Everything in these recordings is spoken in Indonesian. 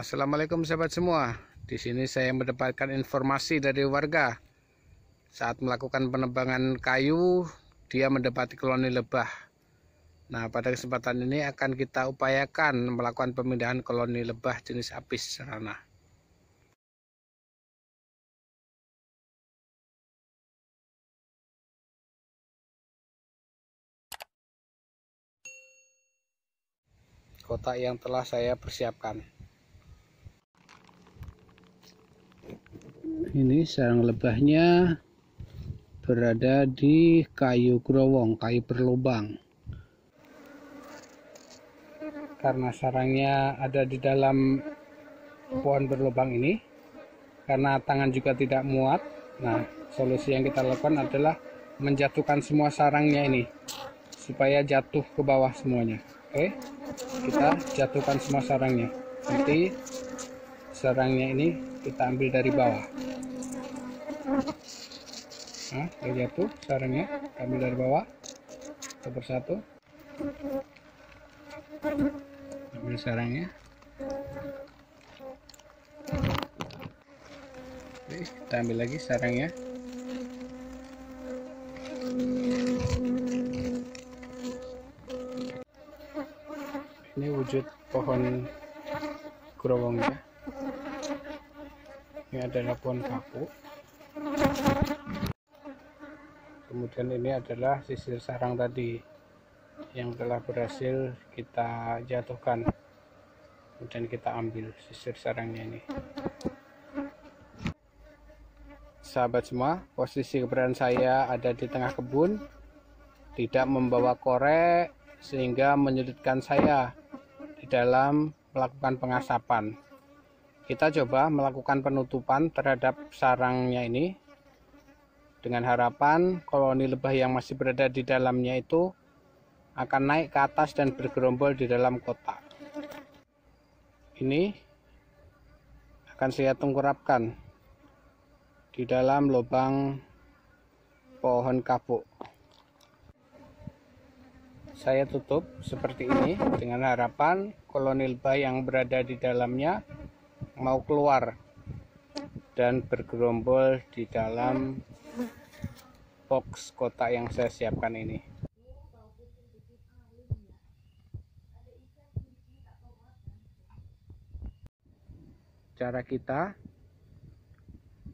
Assalamualaikum sahabat semua. Di sini saya mendapatkan informasi dari warga. Saat melakukan penebangan kayu, dia mendapati koloni lebah. Nah, pada kesempatan ini akan kita upayakan melakukan pemindahan koloni lebah jenis apis serana. Kotak yang telah saya persiapkan. Ini sarang lebahnya berada di kayu growong, kayu berlubang. Karena sarangnya ada di dalam pohon berlubang ini, karena tangan juga tidak muat, nah solusi yang kita lakukan adalah menjatuhkan semua sarangnya ini supaya jatuh ke bawah semuanya. Oke, kita jatuhkan semua sarangnya. Nanti sarangnya ini kita ambil dari bawah nah udah jatuh sarangnya ambil dari bawah satu. Persatu ambil sarangnya Oke, kita ambil lagi sarangnya ini wujud pohon growongnya ini adalah pohon kapuk kemudian ini adalah sisir sarang tadi yang telah berhasil kita jatuhkan. Kemudian kita ambil sisir sarangnya ini. Sahabat semua posisi keberadaan saya ada di tengah kebun tidak membawa korek sehingga menyulitkan saya di dalam melakukan pengasapan. Kita coba melakukan penutupan terhadap sarangnya ini dengan harapan koloni lebah yang masih berada di dalamnya itu akan naik ke atas dan bergerombol di dalam kotak. Ini akan saya tengkurapkan di dalam lubang pohon kapuk. Saya tutup seperti ini dengan harapan koloni lebah yang berada di dalamnya mau keluar dan bergerombol di dalam box kotak yang saya siapkan ini. Cara kita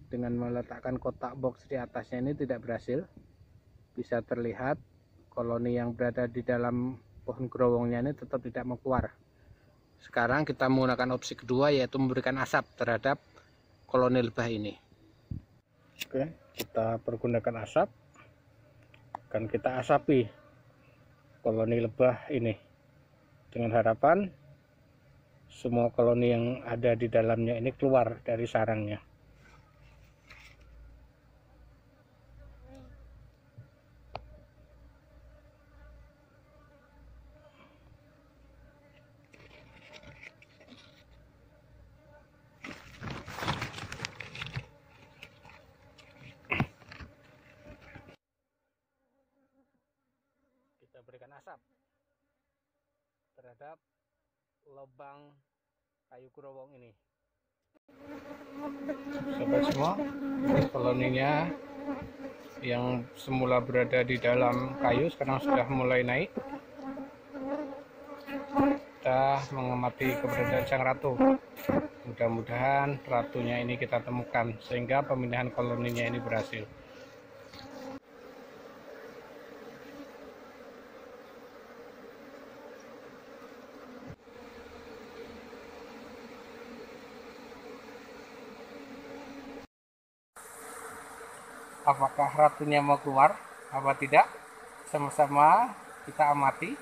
dengan meletakkan kotak box di atasnya ini tidak berhasil. Bisa terlihat koloni yang berada di dalam pohon growongnya ini tetap tidak mau keluar sekarang kita menggunakan opsi kedua yaitu memberikan asap terhadap koloni lebah ini. Oke, kita pergunakan asap. Akan kita asapi koloni lebah ini. Dengan harapan semua koloni yang ada di dalamnya ini keluar dari sarangnya. berikan asap terhadap lubang kayu kurowong ini. Sobat semua koloninya yang semula berada di dalam kayu sekarang sudah mulai naik. Kita mengamati keberadaan sang ratu. Mudah-mudahan ratunya ini kita temukan sehingga pemindahan koloninya ini berhasil apakah ratunya mau keluar? Apa tidak? Sama-sama kita amati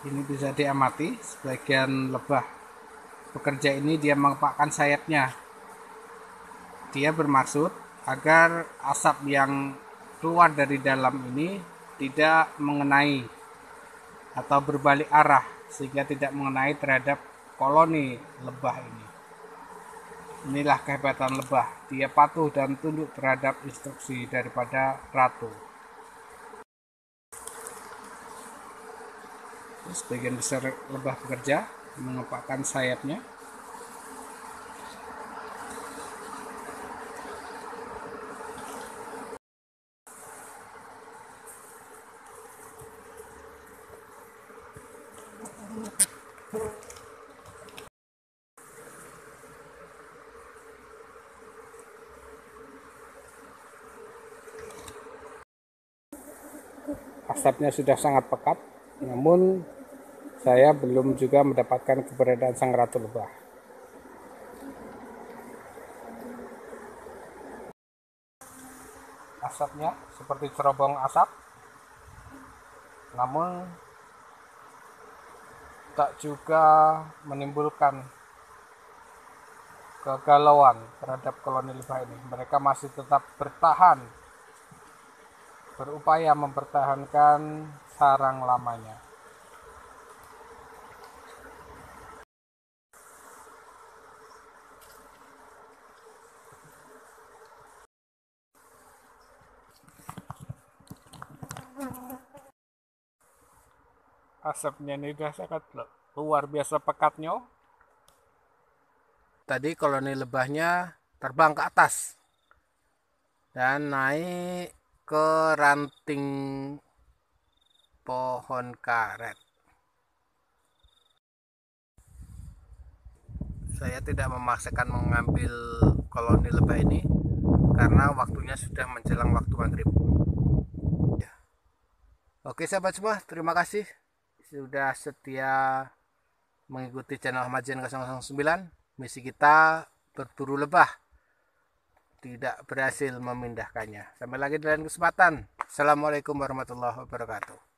ini bisa diamati sebagian lebah pekerja ini dia mengepakkan sayapnya dia bermaksud agar asap yang keluar dari dalam ini tidak mengenai atau berbalik arah sehingga tidak mengenai terhadap koloni lebah ini. Inilah kehebatan lebah, dia patuh dan tunduk terhadap instruksi daripada ratu. Sebagian besar lebah bekerja mengepakkan sayapnya asapnya sudah sangat pekat namun saya belum juga mendapatkan keberadaan sang ratu lebah asapnya seperti cerobong asap namun tak juga menimbulkan kegalauan terhadap koloni lebah ini. Mereka masih tetap bertahan berupaya mempertahankan sarang lamanya. Asapnya ini sudah sangat luar biasa pekatnya. Tadi koloni lebahnya terbang ke atas dan naik ke ranting pohon karet. Saya tidak memaksakan mengambil koloni lebah ini karena waktunya sudah menjelang waktu maghrib. Oke sahabat semua, terima kasih sudah setia mengikuti channel Majen 009. Misi kita berburu lebah tidak berhasil memindahkannya. Sampai lagi di kesempatan. Assalamualaikum warahmatullahi wabarakatuh.